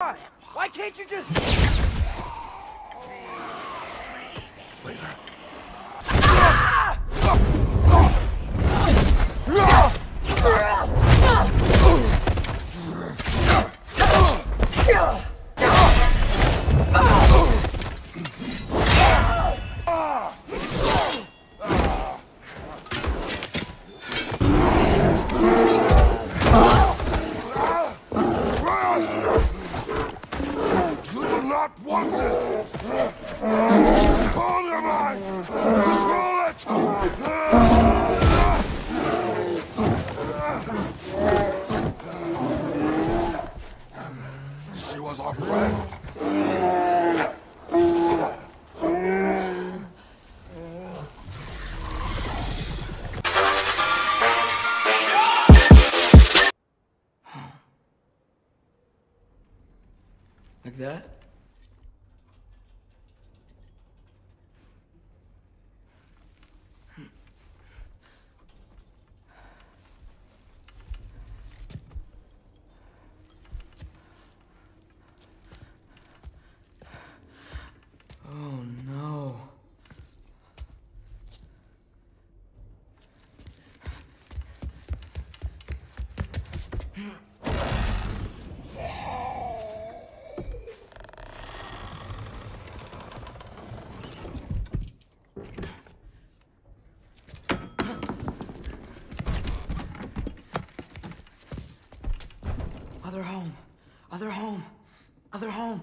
Why can't you just... You that? Oh no. Other home. Other home. Other home.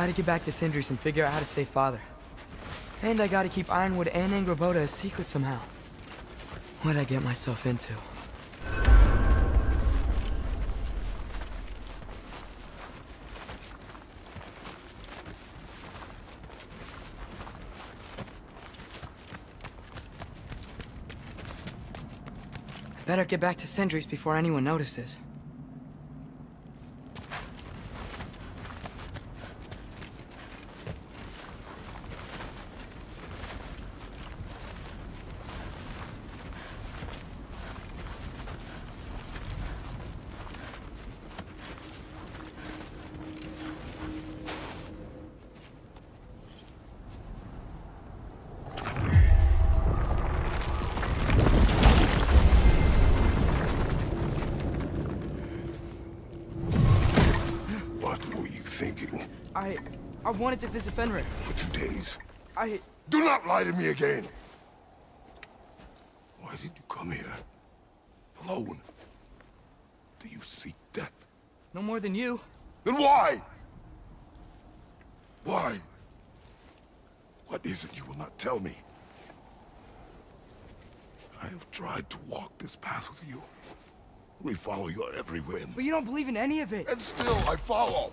I gotta get back to Sindri's and figure out how to save father. And I gotta keep Ironwood and Angrboda a secret somehow. What'd I get myself into? I better get back to Sindri's before anyone notices. I wanted to visit Fenrir. For two days? I... Do not lie to me again! Why did you come here? Alone? Do you seek death? No more than you. Then why? Why? What is it you will not tell me? I have tried to walk this path with you. We follow your every whim. But you don't believe in any of it. And still I follow.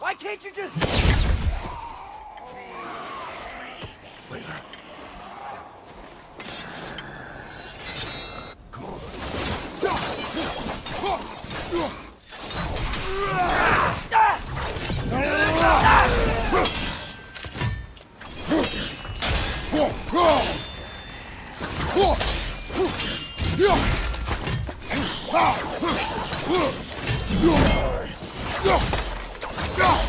Why can't you just... Later. On. No!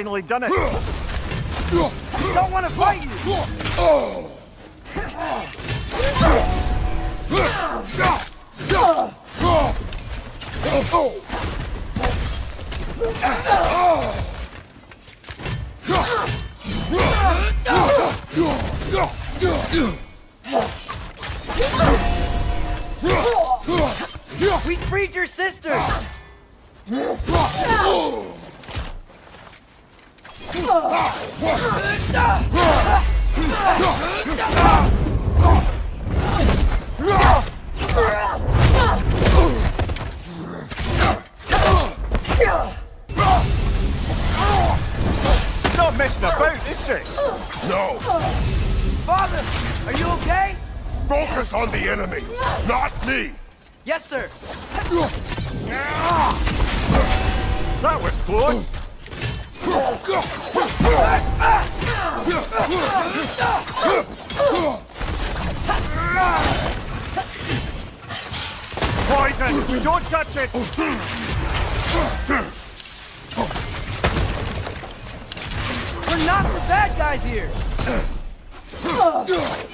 Finally done it. I don't want to fight you! We freed your sister! Messing about, is she? No! Father, are you okay? Focus on the enemy, not me! Yes, sir. That was close. Poison! Don't touch it! We're not the bad guys here.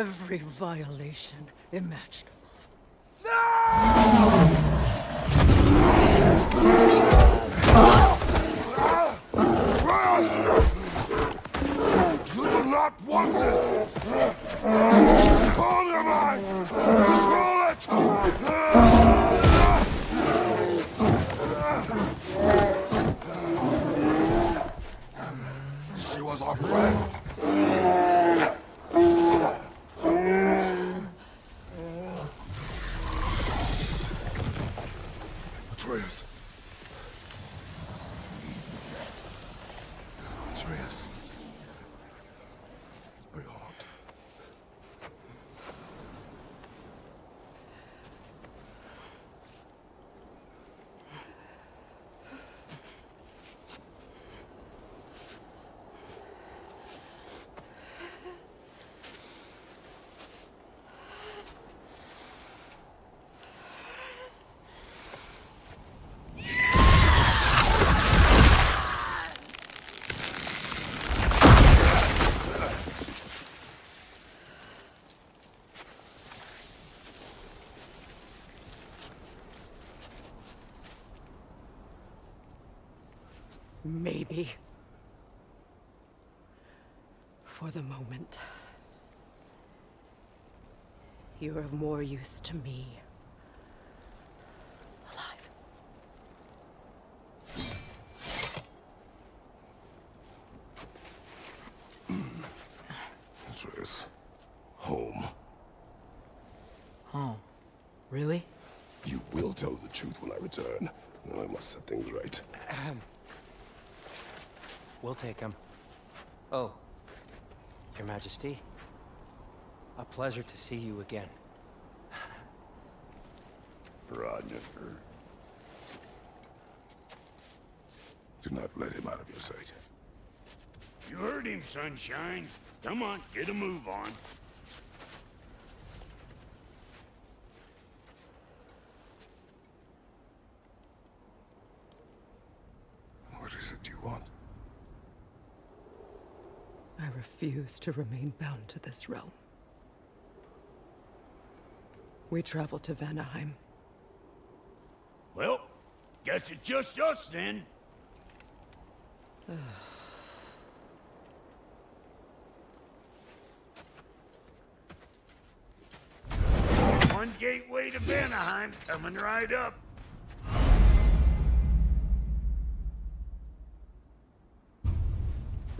Every violation imaginable. You Atreus. Atreus. Are you all For the moment. You're of more use to me. Alive. Triss. Home. Oh, really? You will tell the truth when I return. Now I must set things right. We'll take him. Oh, Your Majesty. A pleasure to see you again. Roger. Do not let him out of your sight. You heard him, Sunshine. Come on, get a move on. What is it you want? I refuse to remain bound to this realm. We travel to Vanaheim. Well, guess it's just us then. One gateway to Vanaheim coming right up.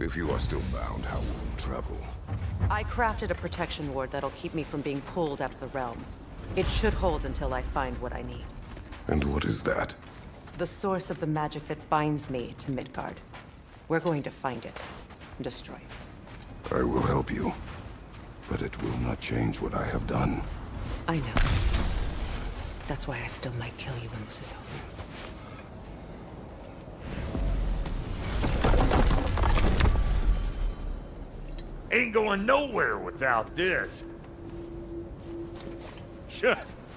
If you are still bound, how will you travel? I crafted a protection ward that'll keep me from being pulled out of the realm. It should hold until I find what I need. And what is that? The source of the magic that binds me to Midgard. We're going to find it and destroy it. I will help you. But it will not change what I have done. I know. That's why I still might kill you when this is over. Ain't going nowhere without this.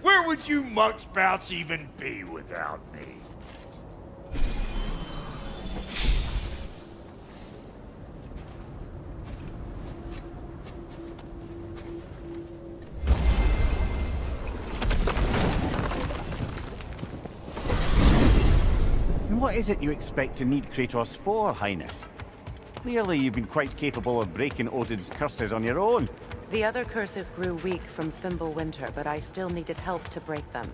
Where would you muckspouts even be without me? What is it you expect to need Kratos for, Highness? Clearly you've been quite capable of breaking Odin's curses on your own. The other curses grew weak from Fimbulwinter, but I still needed help to break them.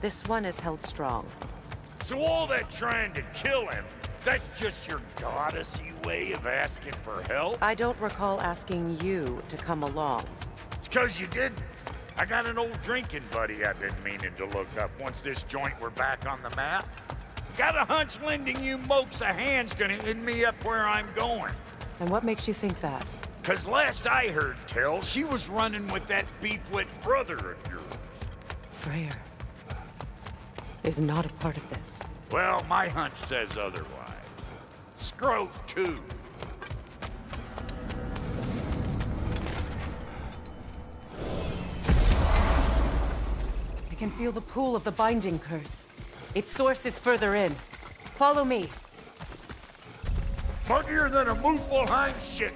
This one is held strong. So all that trying to kill him, that's just your goddessy way of asking for help? I don't recall asking you to come along. It's cause you didn't. I got an old drinking buddy I've been meaning to look up once this joint were back on the map. Got a hunch lending you mokes a hand's gonna end me up where I'm going. And what makes you think that? Cause last I heard tell, she was running with that beefwit brother of yours. Freyr is not a part of this. Well, my hunch says otherwise. Scrote, too. I can feel the pull of the binding curse. Its source is further in. Follow me. Muggier than a Muspelheim shit